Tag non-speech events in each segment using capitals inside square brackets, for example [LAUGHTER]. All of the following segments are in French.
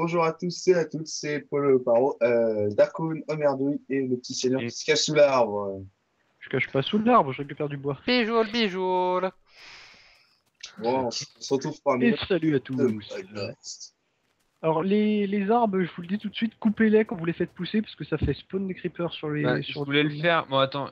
bonjour à tous et à toutes, c'est Paul Paro, euh, Darkoon, Omerdouille et le petit seigneur qui se cache sous l'arbre. Je cache pas sous l'arbre, je récupère du bois. Bijoule, bijoule. Bon, on se retrouve un Et salut à tous. Alors les, les arbres, je vous le dis tout de suite, coupez-les quand vous les faites pousser parce que ça fait spawn des creepers sur les. Bah, je voulais le faire. Bon, attends.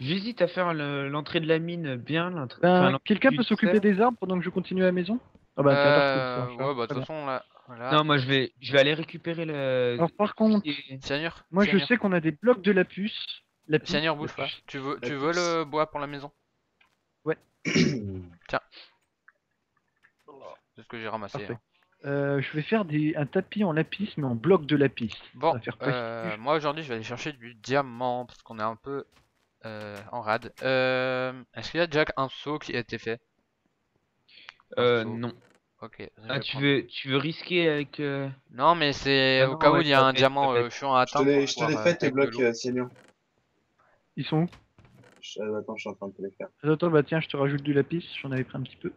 J'hésite à faire le- l'entrée de la mine bien. l'entrée- Ben, enfin, Quelqu'un peut s'occuper des arbres pendant que je continue à la maison? Ah bah t'as l'air Euh, ouais, bah de toute façon là. Voilà. Non, moi je vais, je vais aller récupérer le. Alors par contre, Seigneur, moi je sais qu'on a des blocs de lapis. lapis Seigneur, bouge pas. Tu veux, La tu veux le bois pour la maison? [COUGHS] C'est ce que j'ai ramassé. Hein. Euh, je vais faire des, un tapis en lapis, mais en bloc de lapis. Bon, faire euh, moi aujourd'hui je vais aller chercher du diamant parce qu'on est un peu euh, en rade. Euh, Est-ce qu'il y a déjà un saut qui a été fait? Euh, non. Ok. Ah, tu veux, tu veux risquer avec. euh, Non, mais c'est Ah au non, cas où ouais, il y a un diamant euh, chiant à Je te atteindre. les, pour je te les pouvoir, fais euh, tes avec de blocs, l'eau. euh. Ils sont où? Je- euh, attends, je suis en train de te les faire. Attends, bah tiens, je te rajoute du lapis, j'en avais pris un petit peu.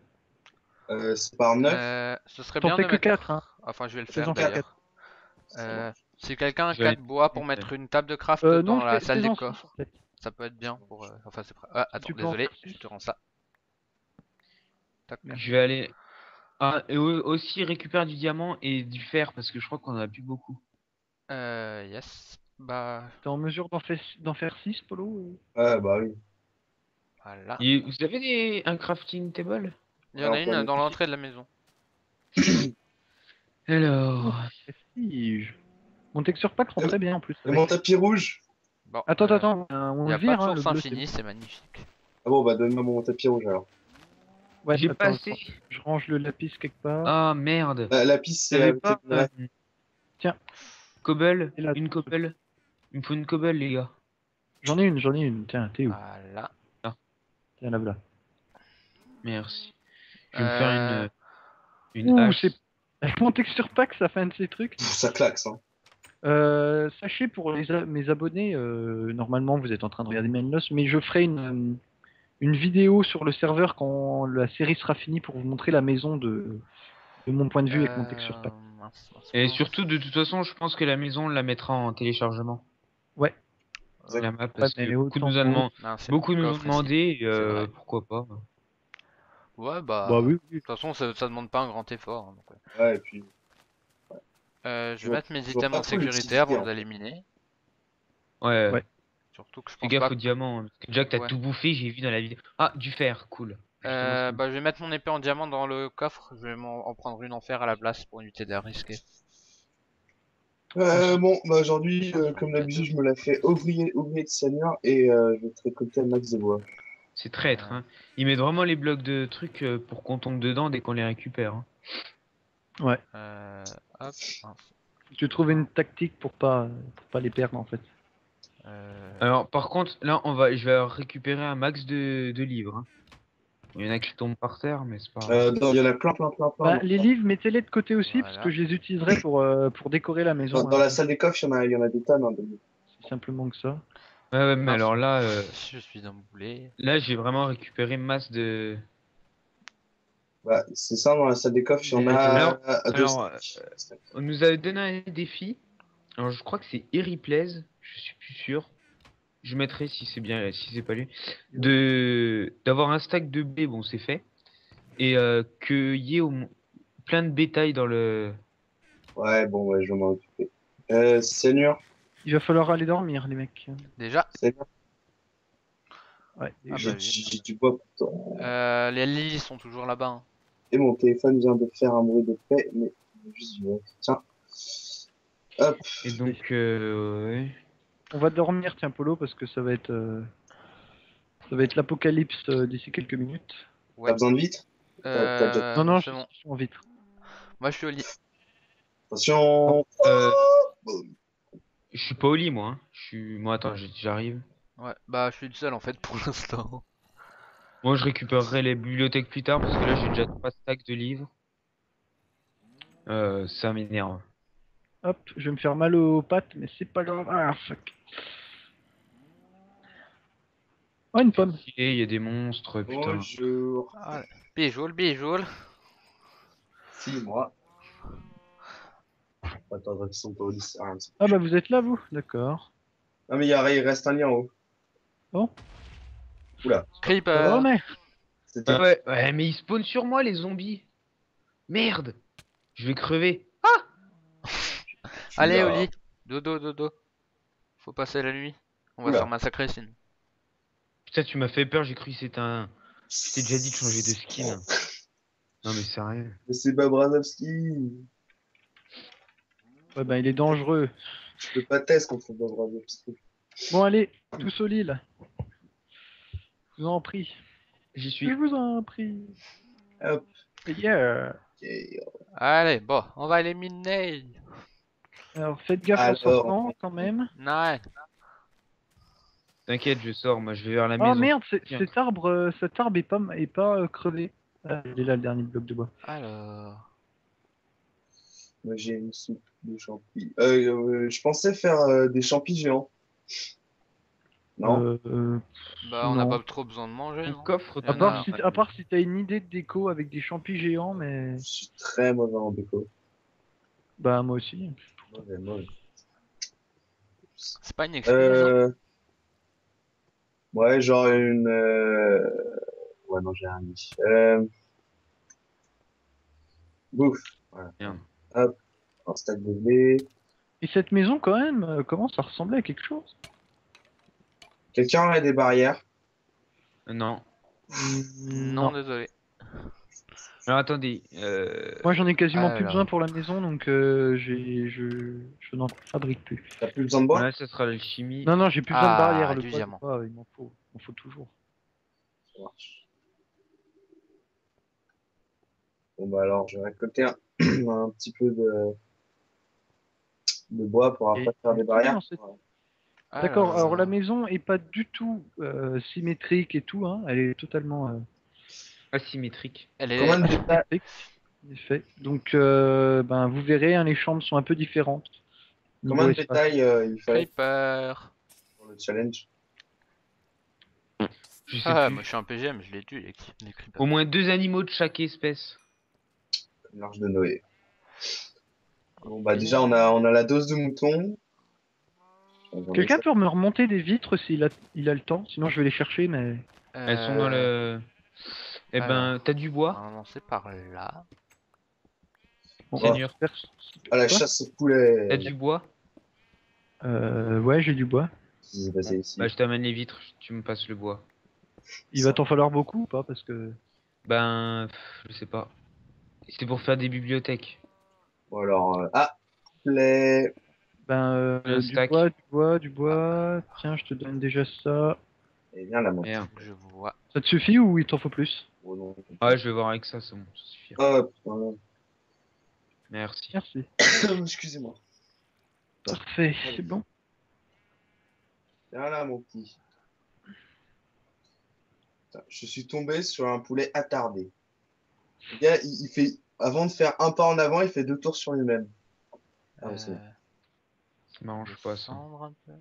Euh, c'est par 9. Euh, ce serait T'en bien fais de que mettre... 4, hein. Enfin, je vais le Fais-en faire faire d'ailleurs. Euh, si quelqu'un a Je vais 4 bois pour mettre une table de craft Euh, dans la fais- salle des fait. ça peut être bien pour. euh, Enfin, c'est. pr- Ah, attends, tu peux en désolé, faire je te rends ça. Tac. Je vais aller. Ah, et au- aussi récupérer du diamant et du fer parce que je crois qu'on en a plus beaucoup. Euh, yes. Bah, T'es en mesure d'en faire, d'en faire 6, Polo ou- Ah, bah oui. voilà. Et vous avez des... un crafting table? Il y en a une dans l'entrée de la maison. [COUGHS] Alors. Prestige. Mon texture pack rend très bien en plus. Et mon tapis rouge? Bon. Attends, euh, attends, attends, on le a vire, pas hein, de le source bleu, c'est infinie, c'est magnifique. Ah bon, bah donne-moi mon tapis rouge alors. Ouais, J'ai pas assez. Je range le lapis quelque part. Ah merde. La, la piste, c'est T'avais la pas. la- euh, Tiens. Cobble là, Une cobble Il me faut une cobble, les gars. J'en ai une, j'en ai une. Tiens, t'es où? Voilà. Tiens, là, voilà. Merci. Je vais me Euh, faire une. Une Ouh, hache. c'est- Avec mon texture pack, ça fait un de ces trucs. Ça claque, ça. Euh, sachez pour les a- mes abonnés, euh, normalement vous êtes en train de regarder Mainloss, mais je ferai une, euh, une vidéo sur le serveur quand la série sera finie pour vous montrer la maison de, de mon point de vue avec mon texture pack. Euh, mince, mince, Et surtout, de toute façon, je pense que la maison, on la mettra en téléchargement. Ouais. La map, parce mais elle que est beaucoup nous, a Non, c'est beaucoup nous ont demandé, euh, pourquoi pas. Ouais, bah. Bah oui, oui. De toute façon, ça, ça demande pas un grand effort. hein, donc. Ouais, et puis. Euh, je vais mettre mes items l'utilité, sécurité avant en d'aller miner. Ouais, Ouais. Surtout que je fais pense gaffe pas. au diamant. hein, Parce que Jack, t'as Ouais. tout bouffé, j'ai vu dans la vidéo. Ah, du fer, cool. Euh, bah, je vais mettre mon épée en diamant dans le coffre. Je vais m'en en prendre une en fer à la place pour éviter de risquer. Euh, bon, bah aujourd'hui, euh, comme d'habitude, je me la fais ouvrier, ouvrier de seigneur et euh, je vais te récolter un max de bois. C'est traître. Hein. Ils mettent vraiment les blocs de trucs euh, pour qu'on tombe dedans dès qu'on les récupère. hein. Euh, hop. mince. Je trouve une tactique pour pas, pour pas les perdre en fait. Euh, Alors, par contre, là, on va, je vais récupérer un max de, de livres. hein. Il y en a qui tombent par terre, mais c'est pas grave. Euh, non, il y en a plein, plein, plein, plein. Bah, les livres, mettez-les de côté aussi parce que je les utiliserai pour, euh, pour décorer la maison. Dans, dans hein. la salle des coffres, il y en a, il y en a des tonnes. hein, de- C'est simplement que ça. Ouais, ouais, mais mince. alors là, euh, Je suis un boulet. là, j'ai vraiment récupéré masse de. Bah, c'est ça, dans la salle des coffres, il y en a Alors- à, à deux alors, stacks. On nous a donné un défi. Alors, je crois que c'est Eriplaise, je suis plus sûr. Je mettrai si c'est bien, si c'est pas lui. De d'avoir un stack de blé, bon, c'est fait. Et euh, qu'il y ait au moins plein de bétail dans le. Ouais, bon, ouais, je vais m'en occuper. Euh, seigneur, Il va falloir aller dormir, les mecs. Déjà, seigneur, Ouais. Ah j'ai bah j'ai du bois pour toi. euh, les lilies sont toujours là-bas. hein. Et mon téléphone vient de faire un bruit de paix, mais juste Tiens. Hop. Et donc, euh, ouais. On va dormir, tiens, Polo, parce que ça va être, euh, ça va être l'apocalypse euh, d'ici quelques minutes. Ouais. T'as besoin de vite Euh, non, non, je bon. suis en vitre. Moi, je suis au lit. Attention. Euh, Boum. je suis pas au lit, moi. hein. Je suis. Moi, attends, j- j'arrive. Ouais, bah, je suis le seul en fait pour [LAUGHS] l'instant. Moi, je récupérerai les bibliothèques plus tard parce que là, j'ai déjà trois stacks de livres. Euh, ça m'énerve. Hop, je vais me faire mal aux pattes, mais c'est pas grave. Ah, fuck. Oh, une pomme. Et il y a des monstres, putain. Bonjour. Ah, bijoule, bijoule. Si, moi. Attends, ils sont pas au lycée. Ah, Ah bah vous êtes là vous D'accord. Non, mais il, y a- il reste un lien en haut. Creeper Oh mais C'était Ouais, ouais, mais ils spawnent sur moi, les zombies. Merde. Je vais crever. Allez, Oula. Oli, dodo, dodo. Faut passer la nuit. On va Oula. se faire massacrer sinon. Putain, tu m'as fait peur, j'ai cru que c'était un. Je t'ai déjà dit de changer de skin. Non, mais sérieux. Mais c'est Babrazowski. Ouais bah il est dangereux. Je peux pas test contre Babrazowski. Bon allez, tous au lit là. Je vous en prie. J'y Je suis. vous en prie. Hop. Yeah. Ok. Allez, bon, on va éliminer. Alors faites gaffe Alors. sortant quand même. Ouais. T'inquiète, je sors, moi je vais vers la Oh maison. merde, c'est- Tiens. cet arbre, euh, cet arbre est pas, est pas euh, crevé. Ah, il est là le dernier bloc de bois. Alors. Moi, j'ai une soupe de champi. Euh, euh, je pensais faire euh, des champis géants. Non. Bah, on n'a pas trop besoin de manger. Non coffre, à part a- si, à part si t'as une idée de déco avec des champis géants, mais Je suis très mauvais en déco. bah moi aussi. Mauvais, mauvais. C'est pas une excuse. Ouais, genre une. euh, Ouais, non, j'ai rien dit. Euh... Bouffe. Voilà. Merde. Hop. Un stack de blé. Et cette maison quand même euh, commence à ressembler à quelque chose? Quelqu'un aurait des barrières? Euh, Non. Non, désolé. Alors attendez. Euh... Moi j'en ai quasiment plus Alors. besoin pour la maison donc euh, j'ai, je, je n'en fabrique plus. T'as plus besoin de bois? Là, ça sera l'alchimie. Non non j'ai plus besoin Ah, de barrière. Le du bois, diamant. le bois, il m'en faut, il m'en faut toujours. Ça marche. Bon, bah alors, je vais récolter un, [CLEARS THROAT] un petit peu de, de bois pour après Et- faire des barrières. D'accord. Alors, Alors la maison est pas du tout euh, symétrique et tout. Hein. Elle est totalement euh, Asymétrique. Elle est. Combien de détails symétrique, en effet. Donc euh, ben vous verrez, hein, les chambres sont un peu différentes. Combien de détails euh, il fallait Creeper. pour le challenge Je sais Ah, plus. moi je suis un PGM, je l'ai tué les, les creepers. Au moins deux animaux de chaque espèce. Comme L'arche de Noé. Bon, bah déjà, on a, on a la dose de mouton. On Quelqu'un peut me remonter des vitres s'il a, il a le temps, sinon je vais les chercher, mais Elles sont dans Euh, le. Eh ben, t'as du bois, Normalement, c'est par là. Seigneur. À la chasse au poulet. T'as du bois Euh, ouais, j'ai du bois. Ici. Bah, je t'amène les vitres, tu me passes le bois. Il va t'en falloir beaucoup ou pas Parce que Ben, pff, je sais pas. C'est pour faire des bibliothèques. Bon, alors, euh, ah, poulet. ben euh, Le du stack. bois, du bois, du bois. Tiens, je te donne déjà ça. Et bien la montre. Merde. Je vois. Ça te suffit ou il t'en faut plus? Oh, non. Ouais, je vais voir avec ça, c'est bon, ça suffira. Hop, voilà. Merci. Merci. [COUGHS] Excusez-moi. Parfait, c'est bon. Viens là, mon petit. Putain, Je suis tombé sur un poulet attardé. Le gars, il, il fait, avant de faire un pas en avant, il fait deux tours sur lui-même. Ah, c'est. Euh, Ça m'arrange pas ça. descendre un peu.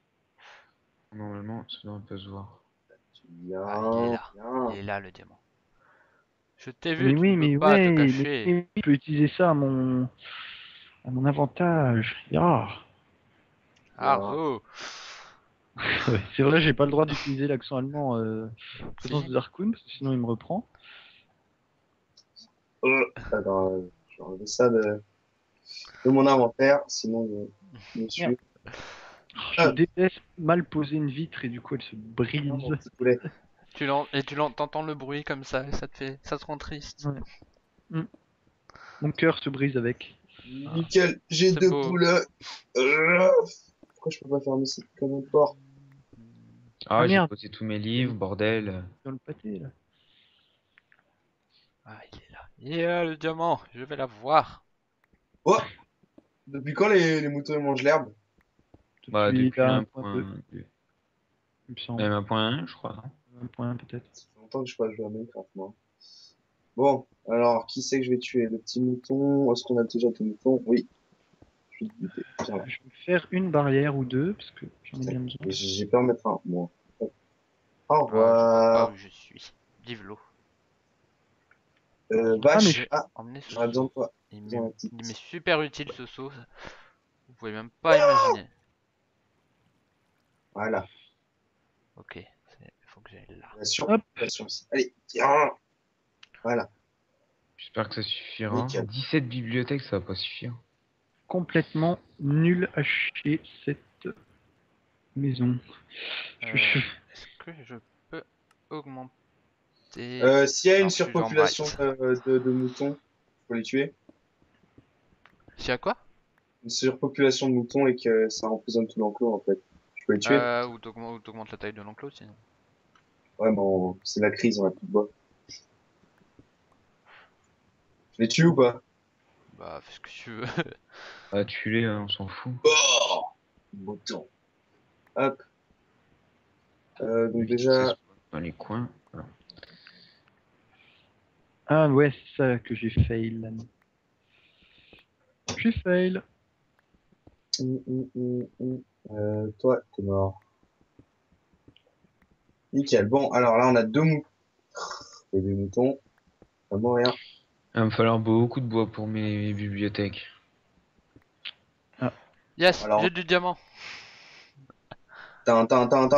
Normalement, ça un peu se voir. Bien, Ah, il est là. bien. Il est là le diamant. Je t'ai vu, Mais tu oui, peux mais pas ouais, te cacher. mais je peux utiliser ça à mon, à mon avantage. Ah. Ah, Voilà. oh. [LAUGHS] C'est vrai, j'ai pas le droit d'utiliser l'accent allemand euh, en présence de Darkun, parce que sinon il me reprend. Euh, attends, euh, je vais enlever ça de, de mon inventaire, sinon je me suis. Merde. Je Ah. déteste mal poser une vitre et du coup elle se brise. Non. Tu l'en- et tu t'entends le bruit comme ça, et ça te fait, ça te rend triste. Mon cœur se brise avec. Nickel, j'ai deux beau. poulets. Euh, Pourquoi je peux pas fermer cette commande porte Ah, j'ai merde. posé tous mes livres, bordel. Dans le pâté là. Ah, il est là. Il est là le diamant, je vais la voir. Oh Depuis quand les, les moutons mangent l'herbe Bah, Depuis depuis la 1.2. 1.2, il me semble. Même 1.1, je crois. 1.1 peut-être. Ça fait longtemps que je pas jouer à Minecraft, moi. Bon, alors, qui c'est que je vais tuer? Le petit mouton? Est-ce qu'on a déjà tout mouton Oui. Je vais. Je faire une barrière ou deux parce que j'en ai bien besoin. Et J'ai peur de mettre un, moi. Au je vois revoir. je suis. Vive l'eau. Euh, Ah, mais je- Ah, Emmenez ce j'aurais besoin de seau. toi. Il m'est super utile ce saut. pouvez même pas imaginer. Voilà. Ok, il faut que j'aille là. La sur- Hop. la sur- Allez, tiens. Voilà. J'espère que ça suffira. Nickel. 17 bibliothèques, ça va pas suffire. Complètement nul à chier cette maison. Je- Euh, je- Est-ce que je peux augmenter Euh, S'il y a une surpopulation euh, de, de moutons, faut les tuer? S'il y a quoi? Une surpopulation de moutons et que ça emprisonne tout l'enclos en fait. Je peux les tuer? Euh, ou t'augmentes la taille de l'enclos sinon. Ouais, bon, c'est la crise, on a plus de bois. Je les tue ou pas? Bah, fais ce que tu veux. [LAUGHS] Ah, tue-les, hein, on s'en fout. Oh Mouton. Hop. Euh, donc déjà, Dans les coins? Ah ouais, c'est ça que j'ai fail. J'ai fail. Hum, hum, hum. Euh, toi, t'es mort. Nickel. Bon, alors là, on a deux moutons. Et des moutons. Vraiment rien. Il va me falloir beaucoup de bois pour mes bibliothèques. Yes, Alors- j'ai du diamant. Tin, tin, tin.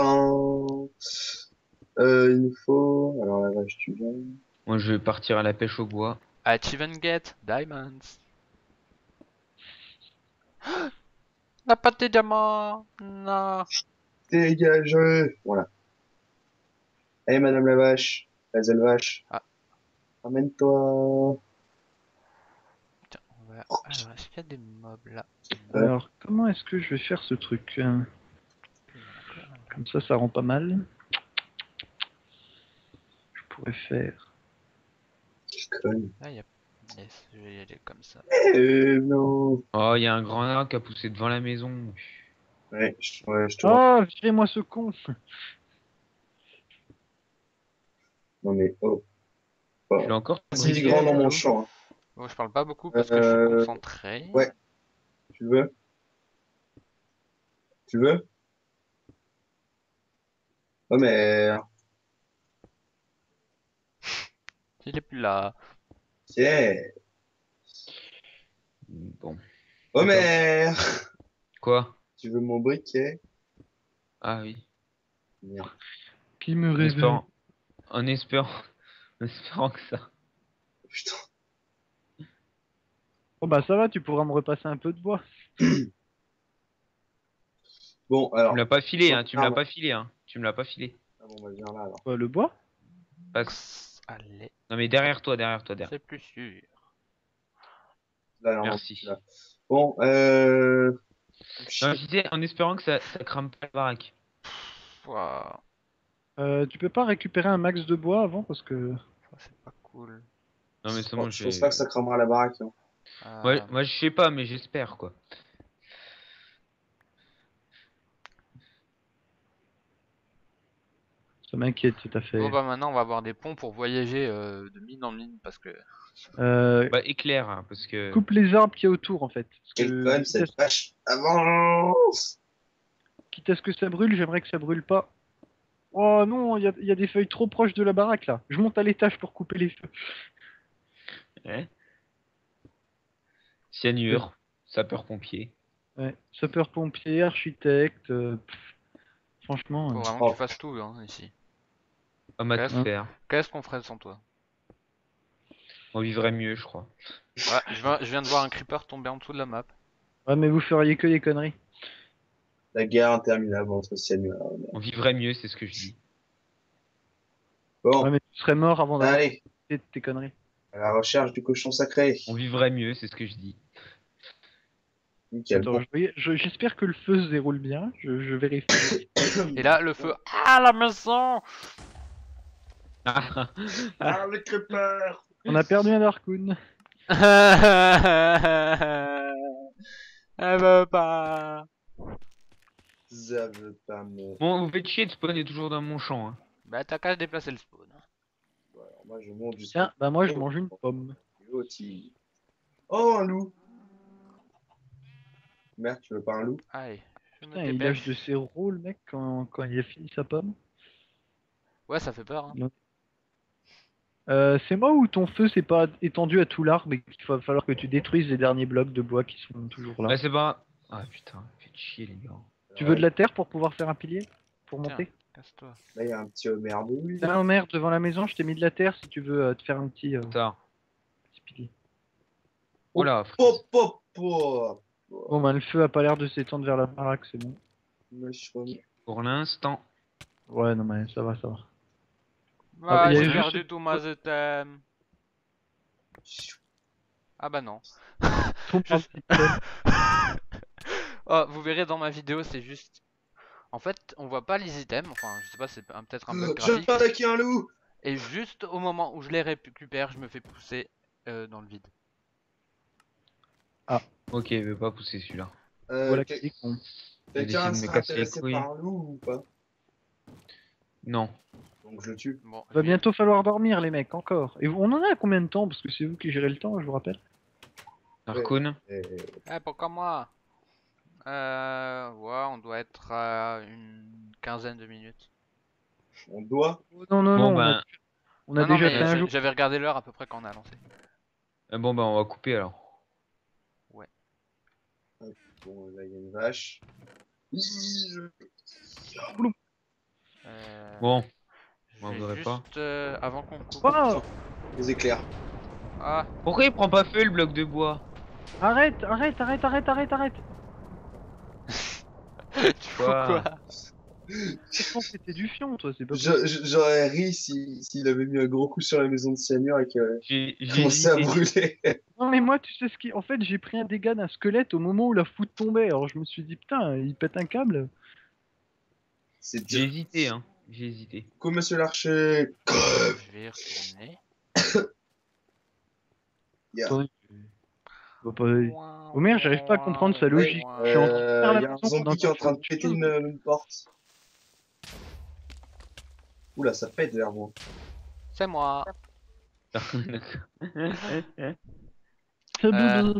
Euh, il nous faut. Alors la vache, tu viens. Moi, je vais partir à la pêche au bois. Achieve and get diamonds. N'a [GASPS] pas de diamants. Non. Dégagez Voilà. Allez, madame la vache. La zèle vache. Ah. Ramène-toi. Tiens, on va... Alors, est-ce qu'il y a des mobs là. Alors, comment est-ce que je vais faire ce truc hein Comme ça, ça rend pas mal. Je pourrais faire. Ah, il y a... Yes, je vais y aller comme ça. Eh non. Oh, il y a un grand arbre qui a poussé devant la maison. Ouais, je, ouais, je te vois. Oh, virez-moi ce con Non mais, oh. Je l'ai encore. C'est grand dans mon champ. hein. Bon, je parle pas beaucoup parce que je Euh, suis concentré. ouais. Tu veux? Tu veux? Oh mais... [LAUGHS] Il est plus là. Tiens. Bon. Oh mais... Quoi? Tu veux mon briquet? Ah oui. Merde. Qui me réveille? En espérant, [LAUGHS] en espérant que ça. Putain. Oh bah ça va, tu pourras me repasser un peu de bois. [CLEARS THROAT] Bon, Tu alors... me l'as pas filé, hein. Tu me l'as Ah, pas filé, hein. Tu me l'as pas filé. Ah bon, bah viens là alors. Quoi, le bois? Allez, Non mais derrière toi, derrière toi, derrière. c'est plus sûr. Là, non, Merci. là. Bon, euh... Non, je disais en espérant que ça, ça crame pas la baraque. Ouah, Euh, Tu peux pas récupérer un max de bois avant parce que. ça, c'est pas cool. Non mais c'est Bon, je pense pas que ça cramera la baraque. hein. Euh, Moi, moi je sais pas, mais j'espère quoi. Ça m'inquiète tout à fait. Bon bah maintenant on va avoir des ponts pour voyager euh, de mine en mine parce que [LAUGHS] Euh, Bah éclair, hein, parce que. coupe les arbres qu'il y a autour en fait. Parce que, quitte, cette vache Avance quitte à ce que ça brûle, j'aimerais que ça brûle pas. Oh non, il y a, il y a des feuilles trop proches de la baraque là. Je monte à l'étage pour couper les feux. Ouais. Cyanure, sapeur-pompier. Ouais. Sapeur-pompier, architecte. euh, franchement. faut euh, vraiment Oh. que tu fasses tout hein, ici. Homme à Ouais. tout faire. Qu'est-ce qu'on ferait sans toi? On vivrait mieux, je crois. Ouais, je, viens, je viens de voir un creeper tomber en dessous de la map. Ouais, mais vous feriez que des conneries. La guerre interminable entre Cyanure. On vivrait mieux, c'est ce que je dis. Bon, Ouais, mais tu serais mort avant d'avoir allez, fait tes conneries. à la recherche du cochon sacré. On vivrait mieux, c'est ce que je dis. Je j'espère que le feu se déroule bien. Je, je vérifie. [COUGHS] Et là, le feu. Ah, la maison Ah, Ah, le creeper On a perdu un Darkoon. [LAUGHS] Elle veut pas. Ça veut pas me... bon, vous faites chier de spawner toujours dans mon champ. Hein. Bah, t'as qu'à déplacer le spawn. Alors, moi, je monte jusqu'à... Tiens, bah moi je mange une pomme. Oh, un loup Merde, tu veux pas un loup? Allez, je me Putain, il lâche de ses le mec quand, quand il a fini sa pomme. Ouais, ça fait peur. Hein. Euh, c'est moi ou ton feu s'est pas étendu à tout l'arbre et qu'il va falloir que tu détruises les derniers blocs de bois qui sont toujours là? Bah, c'est pas, Ah putain, faites chier les gars. Tu veux de la terre pour pouvoir faire un pilier Pour Tiens. monter Casse-toi. Là, il y a un petit Homer. Là, merde, devant la maison, je t'ai mis de la terre si tu veux euh, te faire un petit, euh, petit pilier. Oh là, Pop, pop, pop. Bon, bah, le feu a pas l'air de s'étendre vers la baraque, c'est bon. Pour l'instant. Ouais, non, mais ça va, ça va. Ah, il y a j'ai juste- perdu tout ma item. Ah bah non. Ton. [LAUGHS] Oh, vous verrez dans ma vidéo, c'est juste. En fait, on voit pas les items. Enfin, je sais pas, c'est peut-être un Je graphique. vais attaquer un loup. Et juste au moment où je les récupère, je me fais pousser euh, dans le vide. Ok, il veut pas pousser celui-là. Euh, voilà quel- con. Quelqu'un sera intéressé par un loup ou pas? Non. Donc je le tue. Bon, Va bientôt falloir dormir, les mecs, encore. Et on en a combien de temps? Parce que c'est vous qui gérez le temps, je vous rappelle. Narcone. Et... Eh, pourquoi moi? Euh. Ouais, on doit être à une quinzaine de minutes. On doit. Oh, non, non, Bon, non, on a, on a Non, non, déjà mais fait un j'a- jour. J'avais regardé l'heure à peu près quand on a lancé. euh, bon bah on va couper alors. Bon, là, il y a une vache. Euh, Bon, vais vous aurez pas. juste, euh, avant qu'on coupe. Oh Les éclairs. Ah, pourquoi il prend pas feu le bloc de bois? Arrête, arrête, arrête, arrête, arrête, arrête [LAUGHS] tu fous Quoi que c'était du fion, toi, c'est pas J'aurais ri si- s'il avait mis un gros coup sur la maison de cyanure et qu'il J'ai j'ai commençait à brûler. [LAUGHS] Non, mais moi, tu sais ce qui. En fait, j'ai pris un dégât d'un squelette au moment où la foudre tombait. Alors, je me suis dit, putain, il pète un câble. C'est J'ai hésité hein. J'ai hésité. Coucou, monsieur l'archer. Je vais y retourner. [COUGHS] Yeah. Attendez, je- Bah, pas- Homer, j'arrive pas à comprendre sa logique. Je suis en train de Euh, faire la Il y a un zombie qui est en train de péter une, une porte. Oula, ça pète vers moi. C'est moi. [LAUGHS] Euh.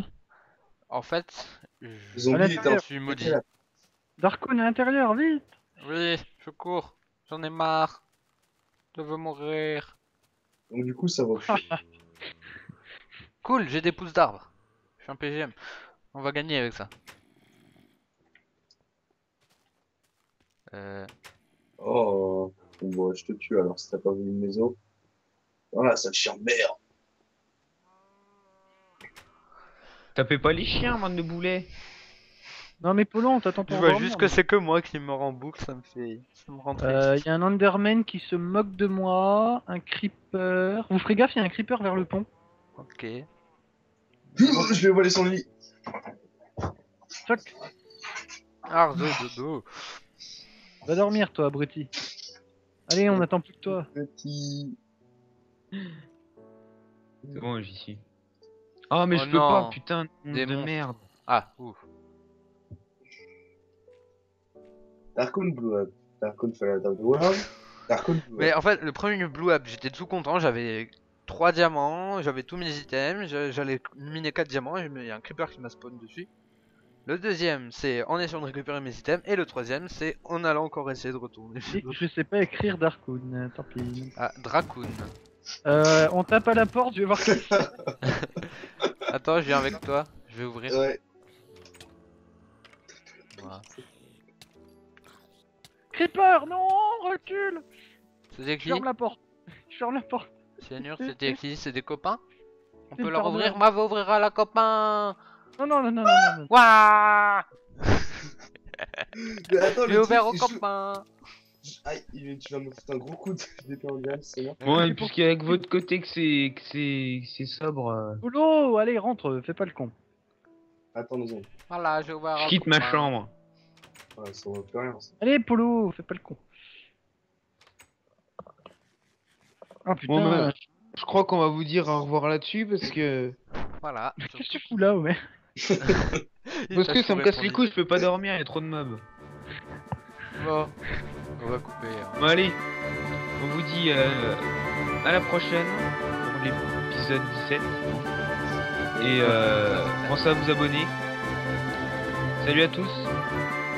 En fait, je suis maudit. Darkon à l'intérieur, vite Oui, je cours. J'en ai marre. Je veux mourir. Donc du coup, ça va. [LAUGHS] Cool, j'ai des pousses d'arbres. Je suis un PGM. On va gagner avec ça. Euh, Oh, bon, bon, je te tue alors si t'as pas vu une maison. Voilà, ça chien de merde. Tapez pas les chiens, bande de boulets. Non, mais Polo, on t'attend je vois juste que c'est que moi qui me rend boucle, ça me fait. Ça me rend Il Euh, y a un Enderman qui se moque de moi, un Creeper. Vous ferez gaffe, il y a un Creeper vers le pont. Ok. [LAUGHS] je vais voler son lit. Choc Ardo dodo. Va dormir, toi, abruti. Allez, on attend plus que toi. Petit. C'est bon, j'y suis. Oh mais Oh je peux non. pas, putain de Des de monstres. merde. Ah, ouf. Darkon Blue Up. Darkon Fire Out of the World. Darkon Blue Mais Up. en fait, le premier Blue Up, j'étais tout content. J'avais 3 diamants, j'avais tous mes items, j'a- j'allais miner 4 diamants et il y a un creeper qui m'a spawn dessus. Le deuxième, c'est en essayant de récupérer mes items. Et le troisième, c'est en allant encore essayer de retourner. Et [LAUGHS] Je sais pas écrire Darkon, euh, tant pis. Ah, Dracoon. Euh, on tape à la porte, je vais voir qui [LAUGHS] Attends, je viens avec toi. Je vais ouvrir. Ouais. Voilà. Creeper, non, recule qui Ferme la porte. Ferme la porte. Cyanure, c'était qui C'est des copains On peut le leur ouvrir Moi, va ouvrir à la copain Non, non, non, non, non, non, non. [LAUGHS] Mais attends, J'ai ouvert au truc, je- copain je- Aïe, il- tu vas me foutre un gros coup de- [LAUGHS] d'épée en c'est bon. Et pour- puisqu'avec votre côté que c'est que c'est que c'est sobre, euh, Polo, allez, rentre, fais pas le con. Attends deux secondes. Voilà, j'ai ouvert je quitte ma chambre. Ouais, ça vaut plus rien. ça. Allez, Polo, fais pas le con. Ah putain, Bon, je crois qu'on va vous dire au revoir là-dessus parce que [LAUGHS] Voilà. qu'est-ce que tu fous là, ouais [LAUGHS] parce que ça me casse les couilles, je peux pas dormir, il y a trop de mobs. Bon, on va couper. hein. Bon allez, on vous dit euh, à la prochaine pour l'épisode 17 et euh, pensez à vous abonner. Salut à tous.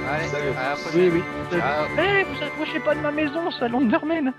Allez, Salut. à la Oui, prochaine. oui. Ciao. Eh, vous approchez pas de ma maison, ça l'Enderman